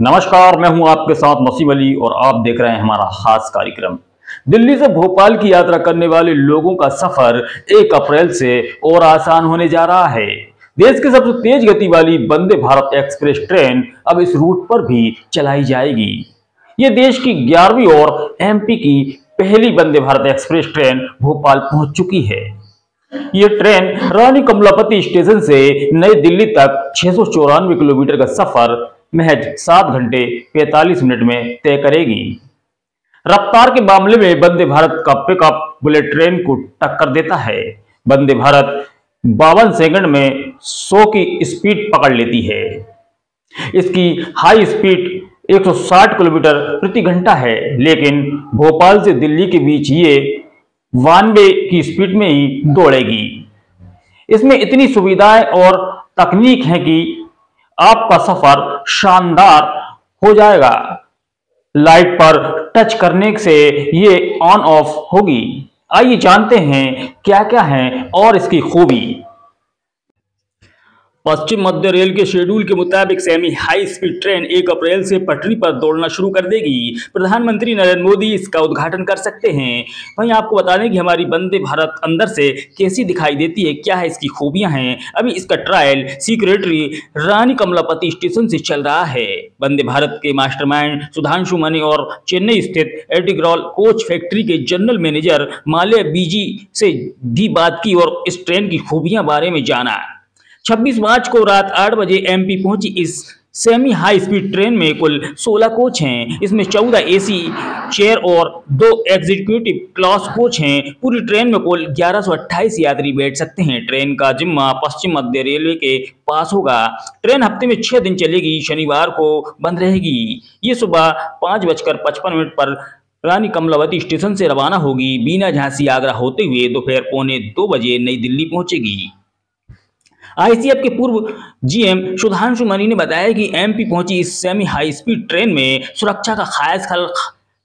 नमस्कार, मैं हूँ आपके साथ मसीम अली और आप देख रहे हैं हमारा खास कार्यक्रम। दिल्ली से भोपाल की यात्रा करने वाले लोगों का सफ़र 1 अप्रैल से और आसान होने जा रहा है। देश की सबसे तेज गति वाली वंदे भारत एक्सप्रेस ट्रेन अब इस रूट पर भी चलाई जाएगी। ये देश की ग्यारहवीं और एमपी की पहली वंदे भारत एक्सप्रेस ट्रेन भोपाल पहुँच चुकी है। ये ट्रेन रानी कमलापति स्टेशन से नई दिल्ली तक छह सौ चौरानवे किलोमीटर का सफ़र महज सात घंटे 45 मिनट में तय करेगी। रफ्तार के मामले में वंदे भारत का पिकअप बुलेट ट्रेन को टक्कर देता है। वंदे भारत बावन सेकंड में 100 की स्पीड पकड़ लेती है। इसकी हाई स्पीड 160 किलोमीटर प्रति घंटा है, लेकिन भोपाल से दिल्ली के बीच ये वानवे की स्पीड में ही दौड़ेगी। इसमें इतनी सुविधाएँ और तकनीक है कि आपका सफ़र शानदार हो जाएगा। लाइट पर टच करने से ये ऑन ऑफ़ होगी। आइए जानते हैं क्या क्या है और इसकी खूबी। पश्चिम मध्य रेल के शेड्यूल के मुताबिक सेमी हाई स्पीड ट्रेन 1 अप्रैल से पटरी पर दौड़ना शुरू कर देगी। प्रधानमंत्री नरेंद्र मोदी इसका उद्घाटन कर सकते हैं। वहीं आपको बता दें कि हमारी वंदे भारत अंदर से कैसी दिखाई देती है, क्या है इसकी खूबियाँ हैं? अभी इसका trial secretary Rani Kamalapati station से चल रहा है। वंदे भारत के मास्टरमाइंड सुधांशु मनी और चेन्नई स्थित एटिग्रॉल कोच फैक्ट्री के general manager Mallya B G भी बात की और इस ट्रेन की खूबियाँ बारे में जाना। 26 मार्च को रात 8 बजे एमपी पहुँची इस सेमी हाई स्पीड ट्रेन में कुल 16 कोच हैं। इसमें 14 एसी चेयर और दो एग्जीक्यूटिव क्लास कोच हैं। पूरी ट्रेन में कुल 1128 यात्री बैठ सकते हैं। ट्रेन का जिम्मा पश्चिम मध्य रेलवे के पास होगा। ट्रेन हफ़्ते में छह दिन चलेगी। शनिवार को बंद रहेगी। ये सुबह पाँच बजकर पचपन मिनट पर रानी कमलावती स्टेशन से रवाना होगी। बीना झांसी आगरा होते हुए दोपहर पौने दो बजे नई दिल्ली पहुंचेगी। आईसीएफ के पूर्व जीएम सुधांशु मनी ने बताया कि एमपी पहुँची इस सेमी हाई स्पीड ट्रेन में सुरक्षा का खास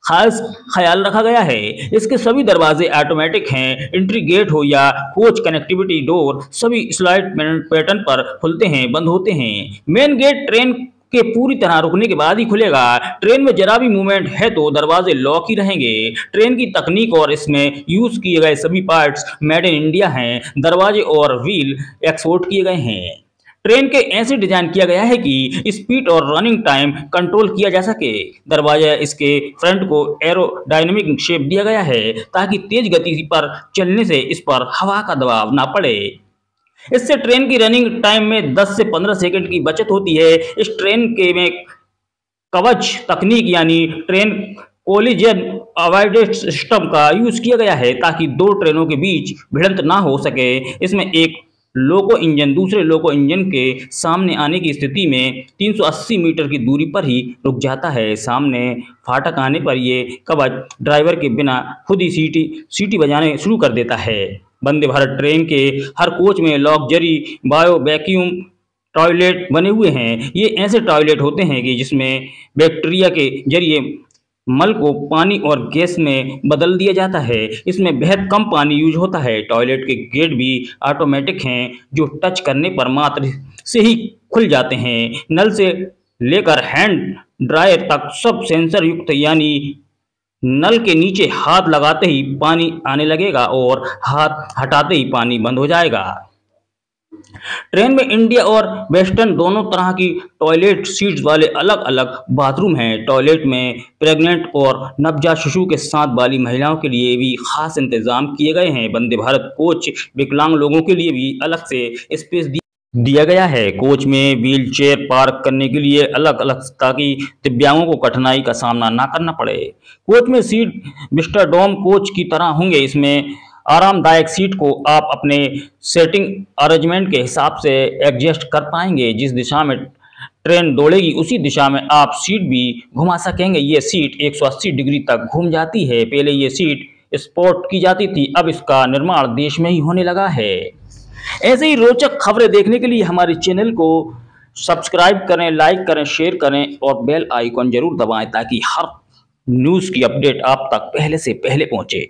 खास ख्याल रखा गया है। इसके सभी दरवाजे ऑटोमेटिक हैं एंट्री गेट हो या कोच कनेक्टिविटी डोर सभी स्लाइड पैटर्न पर खुलते हैं, बंद होते हैं। मेन गेट ट्रेन के पूरी तरह रुकने के बाद ही खुलेगा। ट्रेन में जरा भी मूवमेंट है तो दरवाजे लॉक ही रहेंगे। ट्रेन की तकनीक और इसमें यूज़ किए गए सभी पार्ट्स मेड इन इंडिया हैं। दरवाजे और व्हील एक्सपोर्ट किए गए हैं। ट्रेन के ऐसे डिज़ाइन किया गया है कि स्पीड और रनिंग टाइम कंट्रोल किया जा सके। दरवाज़ा इसके फ्रंट को एरोडायनेमिक शेप दिया गया है ताकि तेज गति पर चलने से इस पर हवा का दबाव ना पड़े। इससे ट्रेन की रनिंग टाइम में 10 से 15 सेकंड की बचत होती है। इस ट्रेन के में कवच तकनीक यानी ट्रेन कोलिजन अवॉइडेड सिस्टम का यूज़ किया गया है ताकि दो ट्रेनों के बीच भिड़ंत ना हो सके। इसमें एक लोको इंजन दूसरे लोको इंजन के सामने आने की स्थिति में 380 मीटर की दूरी पर ही रुक जाता है। सामने फाटक आने पर ये कवच ड्राइवर के बिना खुद ही सीटी सीटी बजाने शुरू कर देता है। वंदे भारत ट्रेन के हर कोच में लॉकजरी बायो, वैक्यूम, टॉयलेट बने हुए हैं। ये ऐसे टॉयलेट होते हैं कि जिसमें बैक्टीरिया के ज़रिए मल को पानी और गैस में बदल दिया जाता है। इसमें बेहद कम पानी यूज़ होता है। टॉयलेट के गेट भी ऑटोमेटिक हैं, जो टच करने पर मात्र से ही खुल जाते हैं। नल से लेकर हैंड ड्रायर तक सब सेंसर युक्त, यानी नल के नीचे हाथ लगाते ही पानी आने लगेगा और हाथ हटाते ही पानी बंद हो जाएगा। ट्रेन में इंडिया और वेस्टर्न दोनों तरह की टॉयलेट सीट्स वाले अलग अलग बाथरूम हैं। टॉयलेट में प्रेग्नेंट और नवजात शिशु के साथ वाली महिलाओं के लिए भी खास इंतज़ाम किए गए हैं। वंदे भारत कोच, विकलांग लोगों के लिए भी अलग से स्पेस दिया गया है। कोच में व्हील चेयर पार्क करने के लिए अलग अलग ताकि दिव्यांगों को कठिनाई का सामना ना करना पड़े। कोच में सीट मिस्टर डोम कोच की तरह होंगे। इसमें आरामदायक सीट को आप अपने सेटिंग अरेंजमेंट के हिसाब से एडजस्ट कर पाएँगे। जिस दिशा में ट्रेन दौड़ेगी, उसी दिशा में आप सीट भी घुमा सकेंगे। ये सीट 180 डिग्री तक घूम जाती है। पहले ये सीट स्पोर्ट की जाती थी। अब इसका निर्माण देश में ही होने लगा है। ऐसे ही रोचक खबरें देखने के लिए हमारे चैनल को सब्सक्राइब करें, लाइक करें, शेयर करें और बेल आइकॉन ज़रूर दबाएँ ताकि हर न्यूज़ की अपडेट आप तक पहले से पहले पहुँचे।